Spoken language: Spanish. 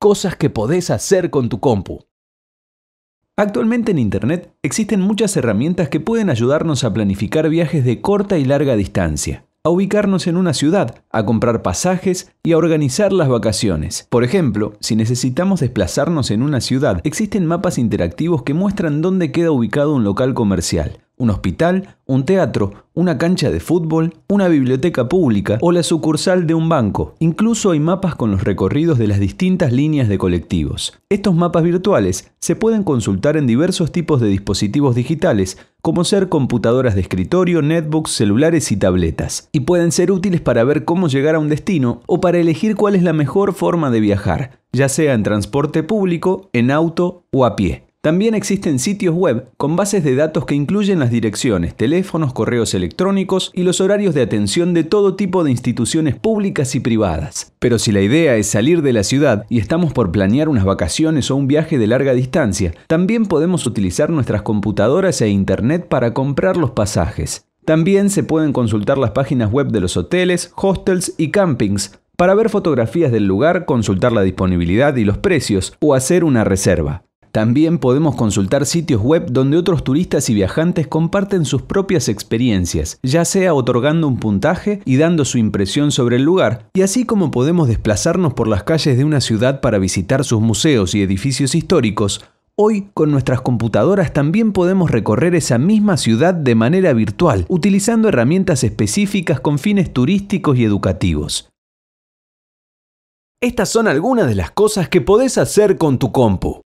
Cosas que podés hacer con tu compu. Actualmente en Internet existen muchas herramientas que pueden ayudarnos a planificar viajes de corta y larga distancia a ubicarnos en una ciudad, a comprar pasajes y a organizar las vacaciones. Por ejemplo, si necesitamos desplazarnos en una ciudad, existen mapas interactivos que muestran dónde queda ubicado un local comercial, un hospital, un teatro, una cancha de fútbol, una biblioteca pública o la sucursal de un banco. Incluso hay mapas con los recorridos de las distintas líneas de colectivos. Estos mapas virtuales se pueden consultar en diversos tipos de dispositivos digitales, como ser computadoras de escritorio, netbooks, celulares y tabletas, y pueden ser útiles para ver cómo llegar a un destino o para elegir cuál es la mejor forma de viajar, ya sea en transporte público, en auto o a pie. También existen sitios web con bases de datos que incluyen las direcciones, teléfonos, correos electrónicos y los horarios de atención de todo tipo de instituciones públicas y privadas. Pero si la idea es salir de la ciudad y estamos por planear unas vacaciones o un viaje de larga distancia, también podemos utilizar nuestras computadoras e internet para comprar los pasajes. También se pueden consultar las páginas web de los hoteles, hostels y campings para ver fotografías del lugar, consultar la disponibilidad y los precios o hacer una reserva. También podemos consultar sitios web donde otros turistas y viajantes comparten sus propias experiencias, ya sea otorgando un puntaje y dando su impresión sobre el lugar, y así como podemos desplazarnos por las calles de una ciudad para visitar sus museos y edificios históricos, Hoy con nuestras computadoras también podemos recorrer esa misma ciudad de manera virtual, utilizando herramientas específicas con fines turísticos y educativos. Estas son algunas de las cosas que podés hacer con tu compu.